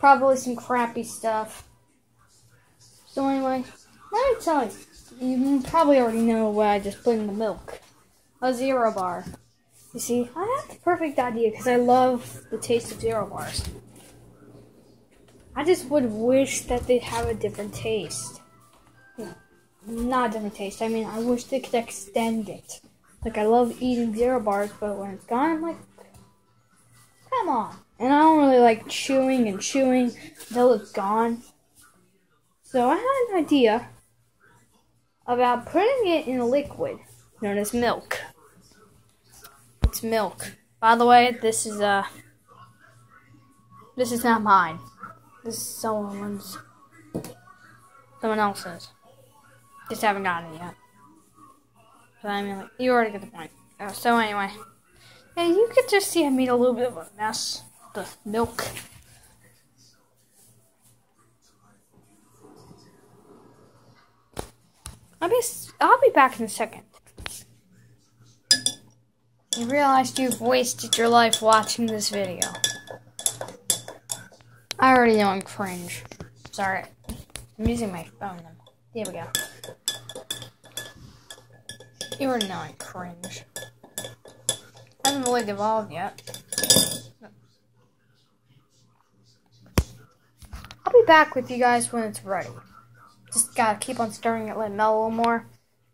Probably some crappy stuff. So anyway, let me tell you. You probably already know what I just put in the milk. A zero bar. You see, I have the perfect idea because I love the taste of zero bars. I just would wish that they'd have a different taste. Not a different taste. I mean, I wish they could extend it. Like, I love eating zero bars, but when it's gone, I'm like, And I don't really like chewing and chewing until it's gone. So I had an idea about putting it in a liquid known as milk. It's milk. By the way, this is uh this is not mine. This is someone's someone else's. Just haven't gotten it yet. But I mean like you already get the point. Uh, so anyway. You could just see I made a little bit of a mess. The milk. I'll be I'll be back in a second. You realized you've wasted your life watching this video. I already know I'm cringe. Sorry. I'm using my phone. There we go. You already know I'm cringe. Haven't really devolved yet. I'll be back with you guys when it's ready. Just gotta keep on stirring it, let it melt a little more.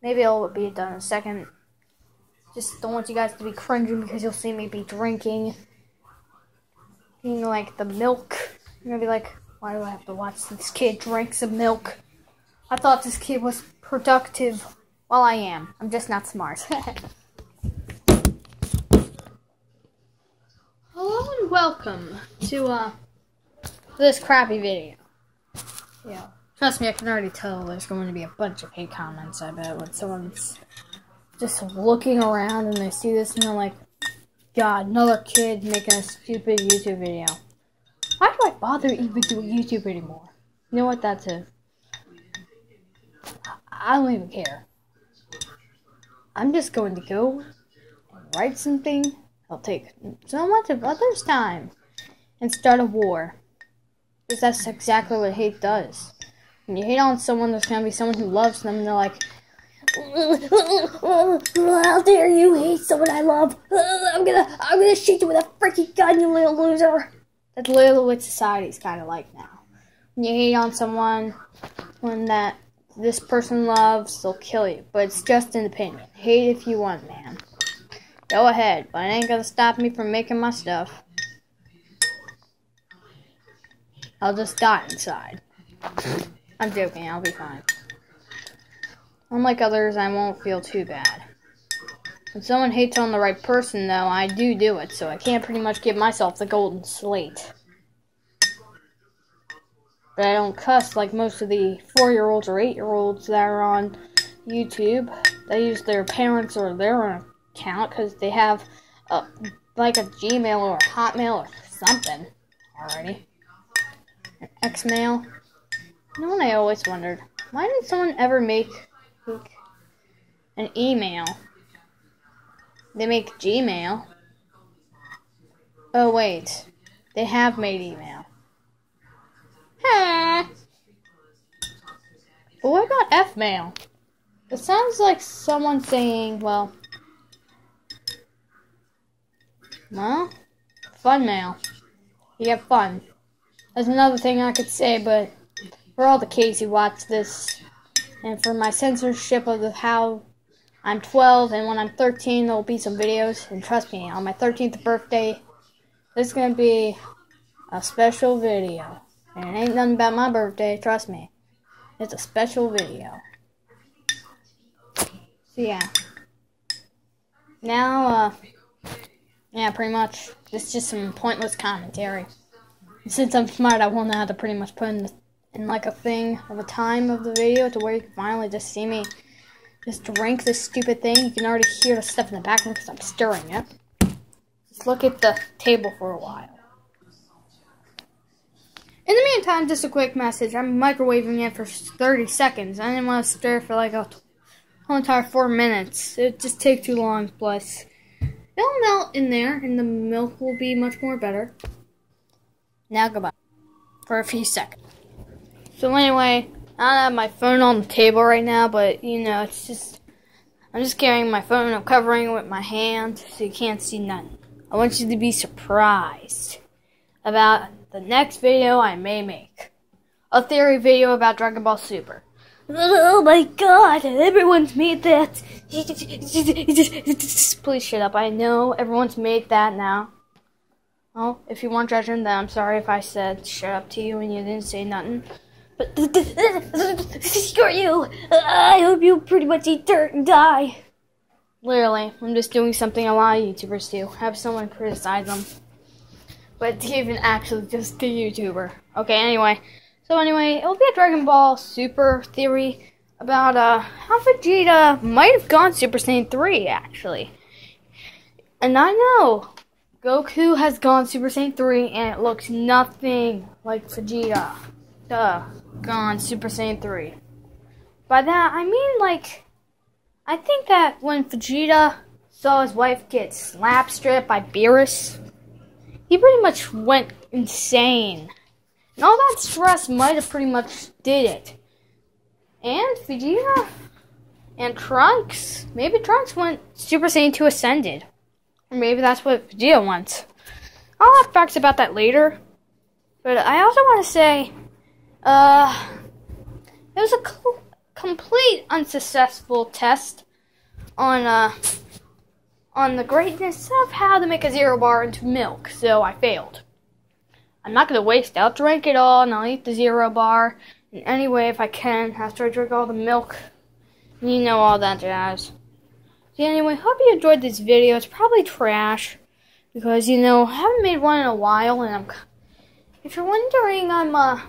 Maybe it'll be done in a second. Just don't want you guys to be cringing because you'll see me be drinking. Being like the milk. You're gonna be like, why do I have to watch this kid drink some milk? I thought this kid was productive. Well, I am. I'm just not smart. Hello and welcome to uh this crappy video. Yeah. Trust me, I can already tell there's going to be a bunch of hate comments, I bet, when someone's just looking around and they see this and they're like, God, another kid making a stupid YouTube video. Why do I bother even doing YouTube anymore? You know what, that's it. I don't even care. I'm just going to go and write something. I'll take so much of others' time and start a war. Because that's exactly what hate does. When you hate on someone, there's gonna be someone who loves them, and they're like, "How dare you hate someone I love? I'm gonna, I'm gonna shoot you with a freaking gun, you little loser." That's literally what society's kind of like now. When you hate on someone, when that this person loves, they'll kill you. But it's just an opinion. Hate if you want, man. Go ahead, but it ain't gonna stop me from making my stuff. I'll just die inside. I'm joking, I'll be fine. Unlike others, I won't feel too bad. When someone hates on the right person, though, I do do it, so I can't pretty much give myself the golden slate. But I don't cuss like most of the four year olds or eight year olds that are on YouTube. They use their parents or their account because they have a, like a Gmail or a Hotmail or something already. Xmail. You know what I always wondered? Why didn't someone ever make like, an email? They make Gmail. Oh wait, they have made email. Huh. But what about Fmail? It sounds like someone saying, well, well, fun mail. You have fun. That's another thing I could say, but for all the kids who watch this, and for my censorship of the how I'm 12, and when I'm 13, there will be some videos. And trust me, on my 13th birthday, this is gonna be a special video. And it ain't nothing about my birthday, trust me. It's a special video. So yeah. Now, uh, yeah, pretty much. It's just some pointless commentary. Since I'm smart, I will know how to pretty much put in, the, in like a thing of a time of the video to where you can finally just see me just drink this stupid thing. You can already hear the stuff in the background because I'm stirring it. Just look at the table for a while. In the meantime, just a quick message. I'm microwaving it for 30 seconds. I didn't want to stir for like a whole entire four minutes. It just take too long. Plus, it'll melt in there, and the milk will be much more better. Now goodbye. for a few seconds. So anyway, I don't have my phone on the table right now, but you know, it's just I'm just carrying my phone. I'm covering it with my hand so you can't see nothing. I want you to be surprised about the next video I may make. A theory video about Dragon Ball Super. Oh my god, everyone's made that. Please shut up. I know everyone's made that now. Oh, if you want judging, then I'm sorry if I said shut up to you and you didn't say nothing. But screw you! I hope you pretty much eat dirt and die. Literally, I'm just doing something a lot of YouTubers do. Have someone criticize them. But even actually just the YouTuber. Okay, anyway. So anyway, it'll be a Dragon Ball Super theory about uh how Vegeta might have gone Super Saiyan 3 actually. And I know Goku has gone Super Saiyan 3 and it looks nothing like Vegeta. Duh, gone Super Saiyan 3. By that I mean like I think that when Vegeta saw his wife get slap stripped by Beerus, he pretty much went insane. And all that stress might have pretty much did it. And Vegeta and Trunks, maybe Trunks went Super Saiyan 2 Ascended. Or maybe that's what Vegeta wants. I'll have facts about that later. But I also want to say, uh, it was a cl- complete unsuccessful test on, uh, on the greatness of how to make a zero bar into milk, so I failed. I'm not going to waste. I'll drink it all and I'll eat the zero bar in any way if I can after I drink all the milk. You know all that jazz. So anyway, hope you enjoyed this video. It's probably trash because, you know, I haven't made one in a while and I'm... If you're wondering, I'm, uh...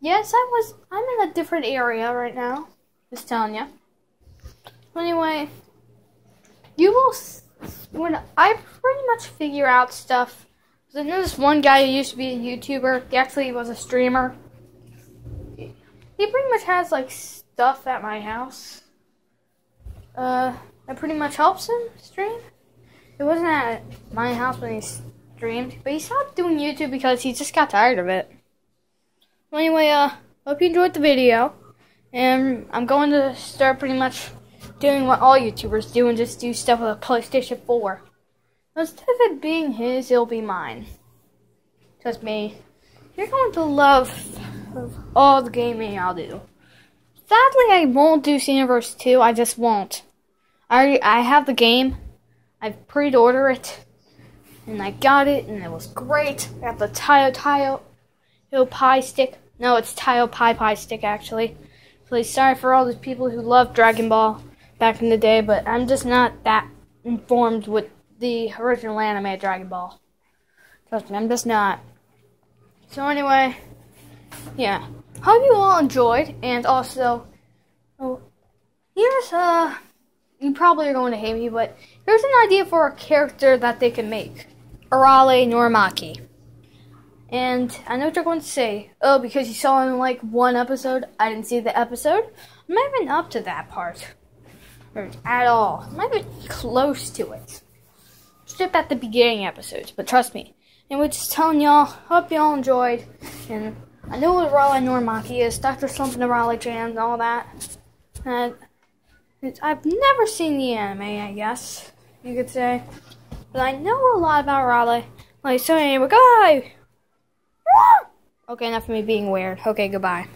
Yes, I was... I'm in a different area right now. Just telling you. Anyway, you will... When I pretty much figure out stuff so I know this one guy who used to be a YouTuber. He actually was a streamer. He pretty much has like stuff at my house. Uh, that pretty much helps him stream. It wasn't at my house when he streamed, but he stopped doing YouTube because he just got tired of it. Well, anyway, uh, hope you enjoyed the video. And I'm going to start pretty much doing what all YouTubers do and just do stuff with a PlayStation 4. Instead of it being his, it'll be mine. Trust me, you're going to love all the gaming I'll do. Sadly, I won't do Xenoverse 2. I just won't. I I have the game. I've pre-ordered it, and I got it, and it was great. I got the Tayo Tayo Pie stick. No, it's Tayo Pie Pie stick actually. Please, sorry for all those people who loved Dragon Ball back in the day, but I'm just not that informed with the original anime Dragon Ball. Trust me, I'm just not. So anyway, yeah. Hope you all enjoyed, and also, oh, here's uh, you probably are going to hate me, but here's an idea for a character that they can make: Arale Norimaki. And I know what you're going to say. Oh, because you saw in like one episode, I didn't see the episode. I'm not even up to that part, or at all. I'm not even close to it skip at the beginning episodes, but trust me. And we're just telling y'all, hope y'all enjoyed. And I know what Raleigh Norimaki is, Dr. Slump and Raleigh Jam and all that. And I've never seen the anime, I guess, you could say. But I know a lot about Raleigh. Like, so anyway, goodbye! Okay, enough of me being weird. Okay, goodbye.